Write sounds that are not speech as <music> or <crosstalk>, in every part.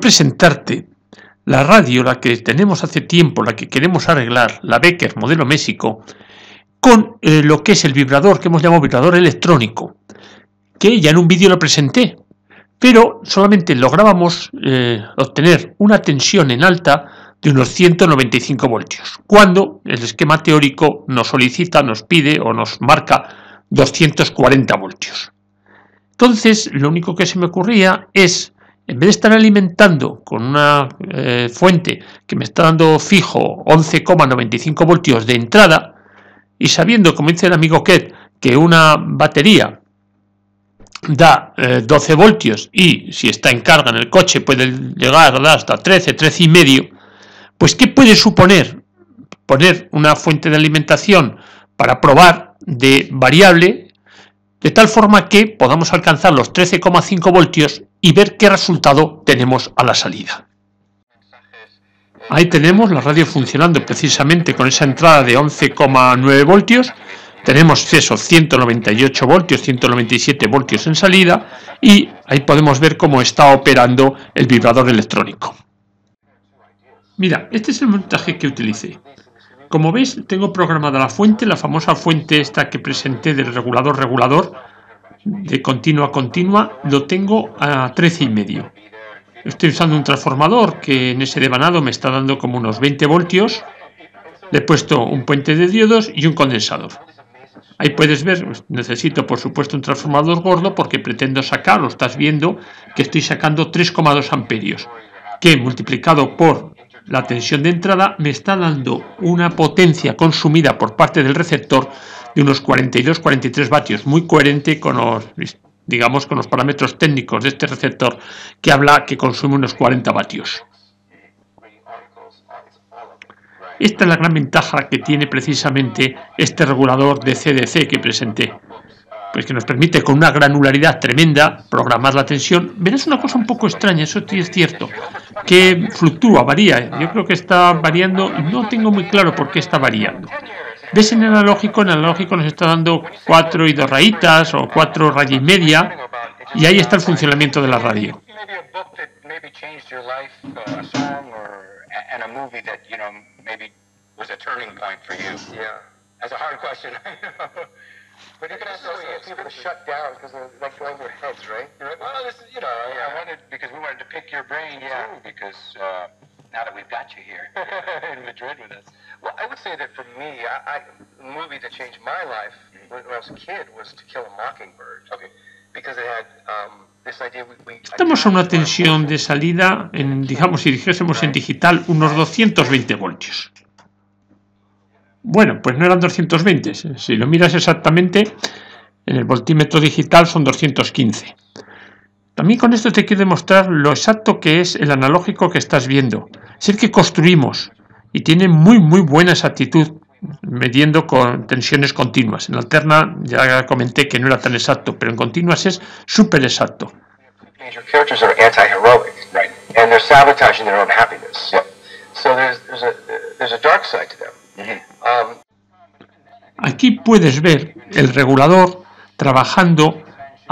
presentarte la radio, la que tenemos hace tiempo, la que queremos arreglar, la Becker modelo México, con eh, lo que es el vibrador que hemos llamado vibrador electrónico, que ya en un vídeo lo presenté, pero solamente lográbamos eh, obtener una tensión en alta de unos 195 voltios, cuando el esquema teórico nos solicita, nos pide o nos marca 240 voltios. Entonces, lo único que se me ocurría es en vez de estar alimentando con una eh, fuente que me está dando fijo 11,95 voltios de entrada, y sabiendo, como dice el amigo Ket, que una batería da 12 eh, voltios y si está en carga en el coche puede llegar hasta 13, 13 y medio, pues ¿qué puede suponer poner una fuente de alimentación para probar de variable de tal forma que podamos alcanzar los 13,5 voltios y ver qué resultado tenemos a la salida. Ahí tenemos la radio funcionando precisamente con esa entrada de 11,9 voltios. Tenemos esos 198 voltios, 197 voltios en salida y ahí podemos ver cómo está operando el vibrador electrónico. Mira, este es el montaje que utilicé. Como veis, tengo programada la fuente, la famosa fuente esta que presenté del regulador regulador de continua a continua, lo tengo a 13 y medio. Estoy usando un transformador que en ese devanado me está dando como unos 20 voltios. Le he puesto un puente de diodos y un condensador. Ahí puedes ver, necesito por supuesto un transformador gordo porque pretendo sacar, lo estás viendo, que estoy sacando 3,2 amperios, que multiplicado por la tensión de entrada me está dando una potencia consumida por parte del receptor de unos 42-43 vatios, muy coherente con los, digamos, con los parámetros técnicos de este receptor que habla que consume unos 40 vatios. Esta es la gran ventaja que tiene precisamente este regulador de CDC que presenté pues que nos permite con una granularidad tremenda programar la tensión. Verás una cosa un poco extraña, eso sí es cierto, que fluctúa, varía. Yo creo que está variando y no tengo muy claro por qué está variando. ¿Ves en analógico? En analógico nos está dando cuatro y dos rayitas o cuatro rayas y media y ahí está el funcionamiento de la radio. But you can also get people to shut down because they're like going over heads, right? right? Well, this is, you know, yeah. I wanted, because we wanted to pick your brain yeah. too, because uh, now that we've got you here <laughs> in Madrid with us. Well, I would say that for me, I, I, the movie that changed my life when, when I was a kid was To Kill a Mockingbird. Okay. Because it had um, this idea we, we Estamos a una tensión de salida, en, digamos, si dijésemos en digital, unos 220 voltios. Bueno, pues no eran 220. Si lo miras exactamente, en el voltímetro digital son 215. También con esto te quiero demostrar lo exacto que es el analógico que estás viendo. Es el que construimos y tiene muy muy buena exactitud midiendo con tensiones continuas. En alterna ya comenté que no era tan exacto, pero en continuas es súper exacto. Aquí puedes ver el regulador trabajando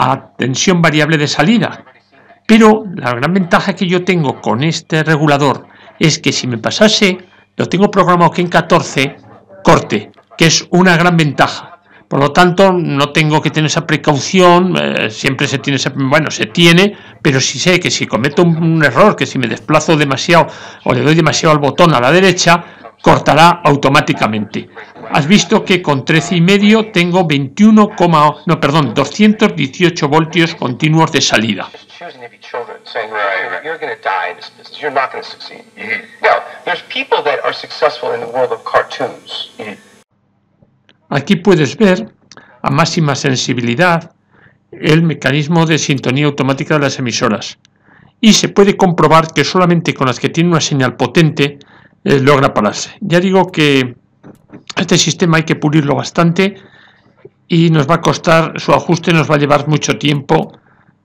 a tensión variable de salida. Pero la gran ventaja que yo tengo con este regulador es que si me pasase, lo tengo programado que en 14 corte, que es una gran ventaja. Por lo tanto, no tengo que tener esa precaución, eh, siempre se tiene, bueno, se tiene, pero si sé que si cometo un error, que si me desplazo demasiado o le doy demasiado al botón a la derecha, cortará automáticamente. Has visto que con 13 y medio tengo 21, no, perdón, 218 voltios continuos de salida. Aquí puedes ver a máxima sensibilidad el mecanismo de sintonía automática de las emisoras y se puede comprobar que solamente con las que tienen una señal potente eh, logra pararse. Ya digo que este sistema hay que pulirlo bastante y nos va a costar, su ajuste nos va a llevar mucho tiempo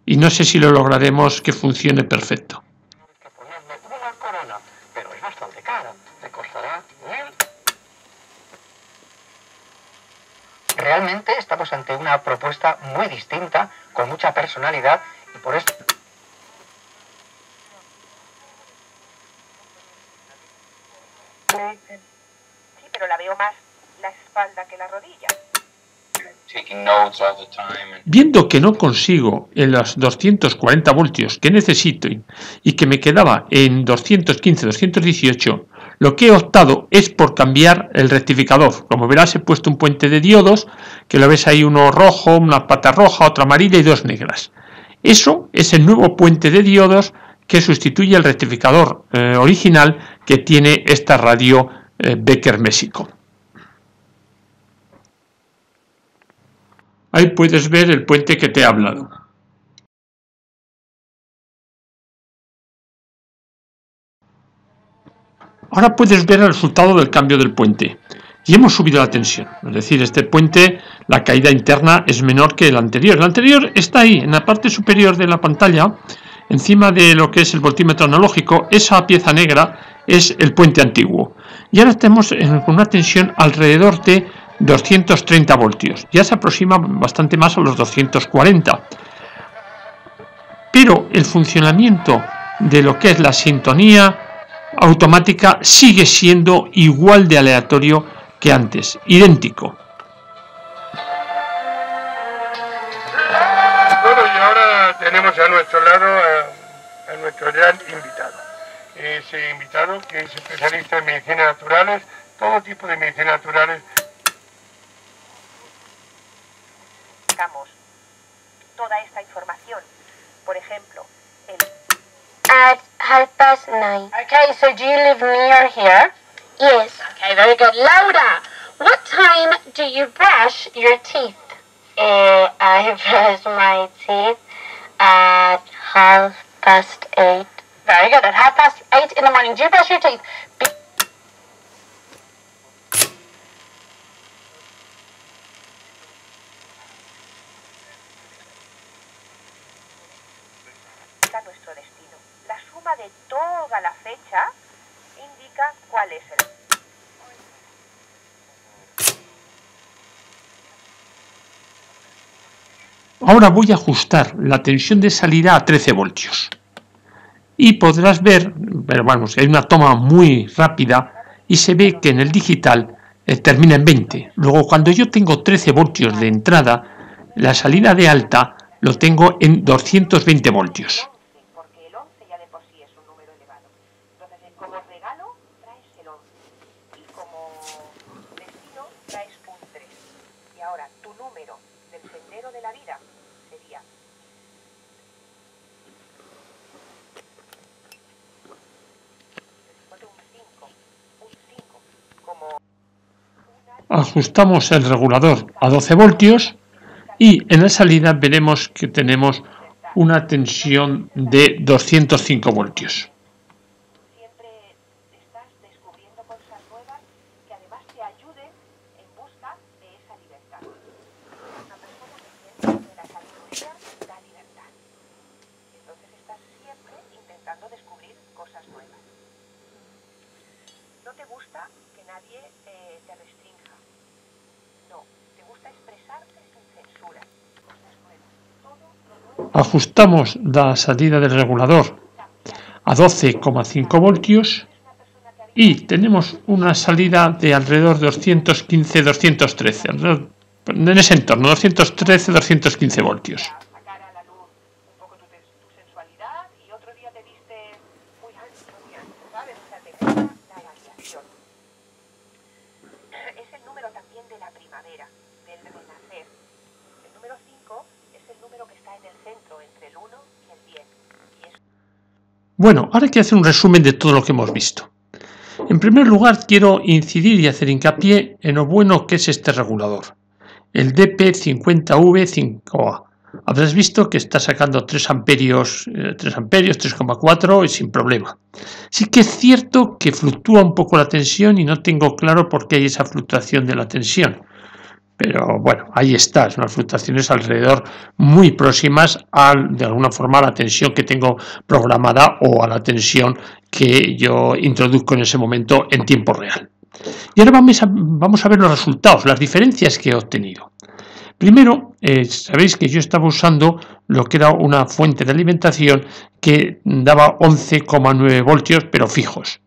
y no sé si lo lograremos que funcione perfecto. Realmente estamos ante una propuesta muy distinta, con mucha personalidad y por esto... Viendo que no consigo en los 240 voltios que necesito y que me quedaba en 215-218, lo que he optado es por cambiar el rectificador. Como verás he puesto un puente de diodos, que lo ves ahí uno rojo, una pata roja, otra amarilla y dos negras. Eso es el nuevo puente de diodos que sustituye al rectificador eh, original que tiene esta radio eh, Becker México. Ahí puedes ver el puente que te he hablado. Ahora puedes ver el resultado del cambio del puente. Y hemos subido la tensión. Es decir, este puente, la caída interna es menor que el anterior. El anterior está ahí, en la parte superior de la pantalla, encima de lo que es el voltímetro analógico. Esa pieza negra es el puente antiguo. Y ahora tenemos una tensión alrededor de 230 voltios. Ya se aproxima bastante más a los 240. Pero el funcionamiento de lo que es la sintonía automática sigue siendo igual de aleatorio que antes, idéntico. Bueno, y ahora tenemos a nuestro lado a, a nuestro gran invitado. Ese invitado que es especialista en medicinas naturales, todo tipo de medicinas naturales toda esta información. Por ejemplo, el... At half past nine. Okay, so do you live near here? Yes. Okay, very good. Laura, what time do you brush your teeth? Uh, I <laughs> brush my teeth at half past eight. Very good. At half past eight in the morning. Do you brush your teeth? Be nuestro destino. La suma de toda la fecha indica cuál es el... Ahora voy a ajustar la tensión de salida a 13 voltios. Y podrás ver, pero vamos, hay una toma muy rápida y se ve que en el digital eh, termina en 20. Luego cuando yo tengo 13 voltios de entrada, la salida de alta lo tengo en 220 voltios. porque el 11 ya de por sí es un número elevado. Entonces, eh, como regalo traes el 11 y como destino traes un 3. Y ahora, tu número del sendero de la vida sería después de un 5, un 5, como Ajustamos el regulador a 12 voltios y en la salida veremos que tenemos una tensión de 205 voltios. siempre estás descubriendo cosas nuevas que además te ayuden en busca de esa libertad. Una persona que siente que la sabiduría da libertad. Entonces estás siempre intentando descubrir cosas nuevas. No te gusta que nadie eh, te restrinja. No, te gusta expresarte sin censura. Cosas nuevas. Todo lo nuevo Ajustamos la salida del regulador a 12,5 voltios y tenemos una salida de alrededor de 215-213, alrededor- en ese entorno, 213-215 voltios. sacar a la luz un poco tu, tu sensualidad y otro día te viste muy ancho, muy ancho, ¿sabes? O sea, te gusta la variación. Es el número también de la primavera, del renacer. El número 5 es el número que está en el centro, entre el 1 y el 10. Y es Bueno, ahora hay que hacer un resumen de todo lo que hemos visto. En primer lugar, quiero incidir y hacer hincapié en lo bueno que es este regulador, el DP50V5A. Habrás visto que está sacando 3 amperios, eh, 3 amperios, 3,4 y sin problema. Sí que es cierto que fluctúa un poco la tensión y no tengo claro por qué hay esa fluctuación de la tensión. Pero bueno, ahí está, son unas fluctuaciones alrededor muy próximas a, de alguna forma, a la tensión que tengo programada o a la tensión que yo introduzco en ese momento en tiempo real. Y ahora vamos a, ver los resultados, las diferencias que he obtenido. Primero, eh, sabéis que yo estaba usando lo que era una fuente de alimentación que daba 11,9 voltios, pero fijos.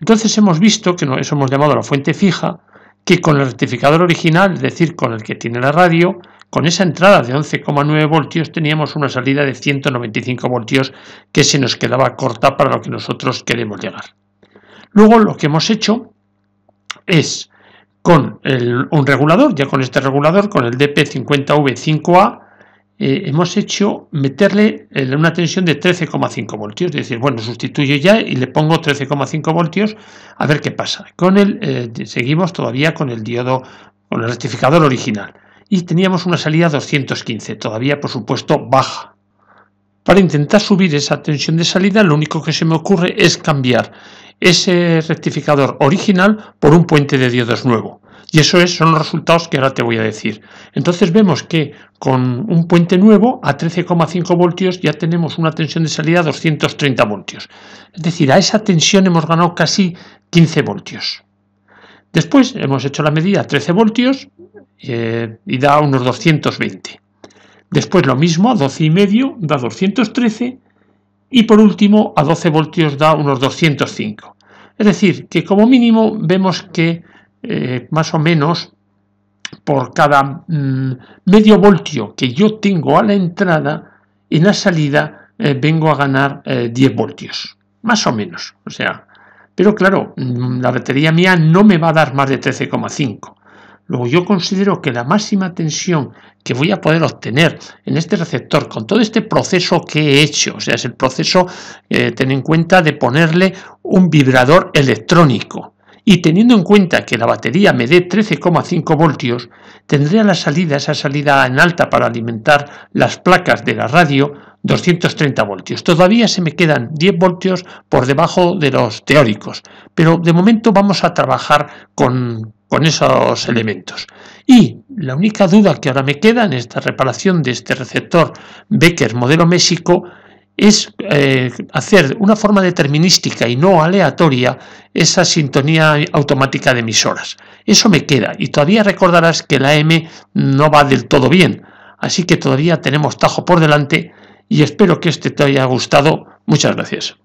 Entonces hemos visto que eso hemos llamado la fuente fija, que con el rectificador original, es decir, con el que tiene la radio, con esa entrada de 11,9 voltios teníamos una salida de 195 voltios que se nos quedaba corta para lo que nosotros queremos llegar. Luego lo que hemos hecho es con un regulador, ya con este regulador, con el DP50V5A, eh, hemos hecho meterle una tensión de 13,5 voltios. Es decir, bueno, sustituyo ya y le pongo 13,5 voltios a ver qué pasa. Con el, eh, seguimos todavía con el diodo, con el rectificador original. Y teníamos una salida 215, todavía por supuesto baja. Para intentar subir esa tensión de salida, lo único que se me ocurre es cambiar ese rectificador original por un puente de diodos nuevo. Y eso es, son los resultados que ahora te voy a decir. Entonces vemos que con un puente nuevo a 13,5 voltios ya tenemos una tensión de salida a 230 voltios. Es decir, a esa tensión hemos ganado casi 15 voltios. Después hemos hecho la medida a 13 voltios eh, y da unos 220. Después lo mismo a 12,5 da 213 y por último a 12 voltios da unos 205. Es decir, que como mínimo vemos que eh, más o menos por cada mm, medio voltio que yo tengo a la entrada, en la salida eh, vengo a ganar 10 eh, voltios, más o menos. O sea, pero claro, mm, la batería mía no me va a dar más de 13,5. Luego yo considero que la máxima tensión que voy a poder obtener en este receptor con todo este proceso que he hecho, o sea, es el proceso, ten en cuenta de ponerle un vibrador electrónico. Y teniendo en cuenta que la batería me dé 13,5 voltios, tendré la salida, esa salida en alta para alimentar las placas de la radio, 230 voltios. Todavía se me quedan 10 voltios por debajo de los teóricos, pero de momento vamos a trabajar con, con esos elementos. Y la única duda que ahora me queda en esta reparación de este receptor Becker modelo México es eh, hacer una forma determinística y no aleatoria esa sintonía automática de emisoras. Eso me queda y todavía recordarás que la M no va del todo bien, así que todavía tenemos tajo por delante y espero que este te haya gustado. Muchas gracias.